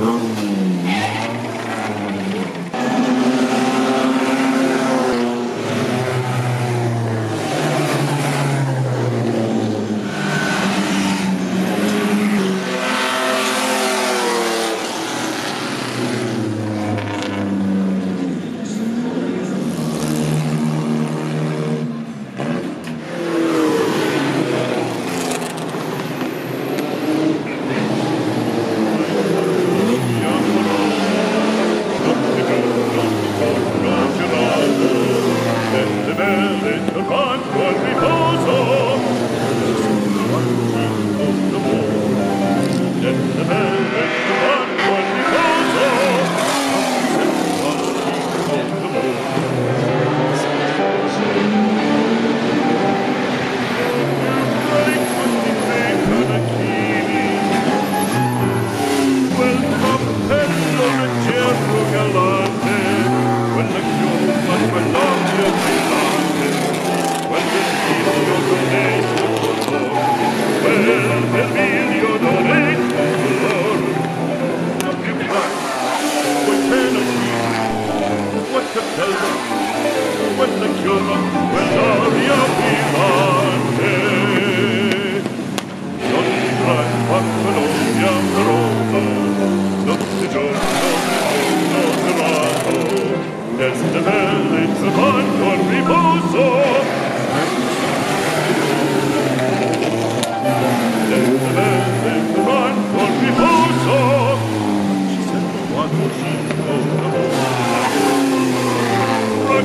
Ja.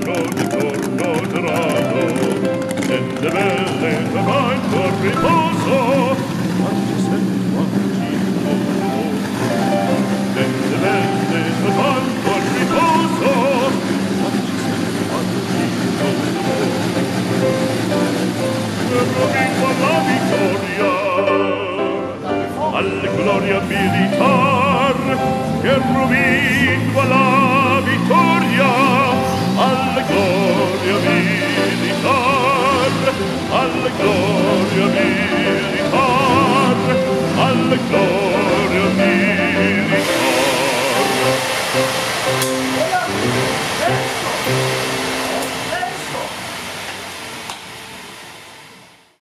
corno di corno trado sente belle mai cor riposo. Quanti senti quanti sente belle mai cor riposo. Quanti senti quanti per la vittoria al gloria militar che rubi alla gloria militar, alla gloria